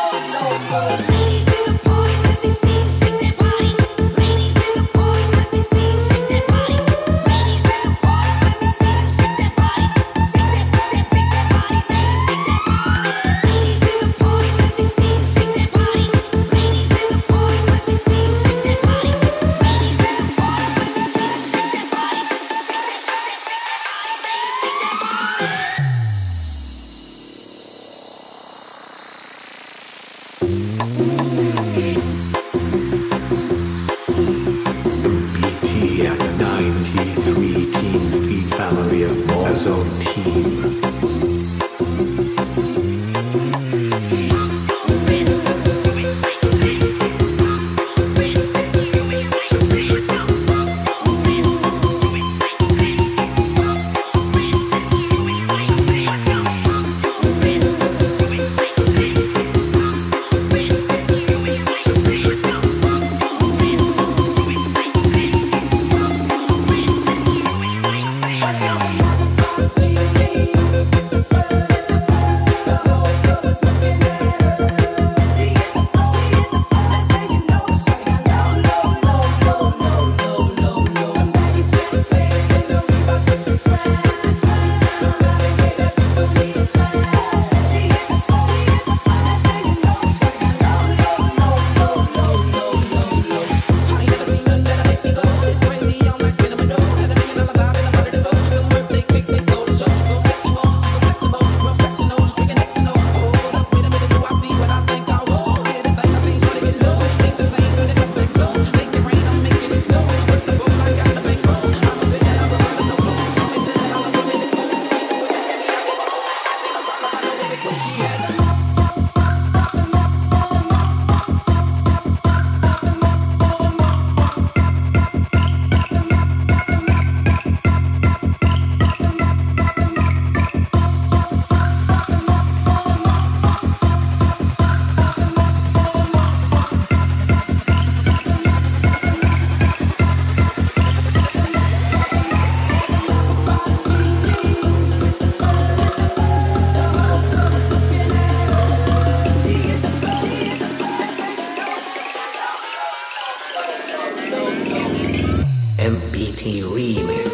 oh, oh. As Zone Team. Remix.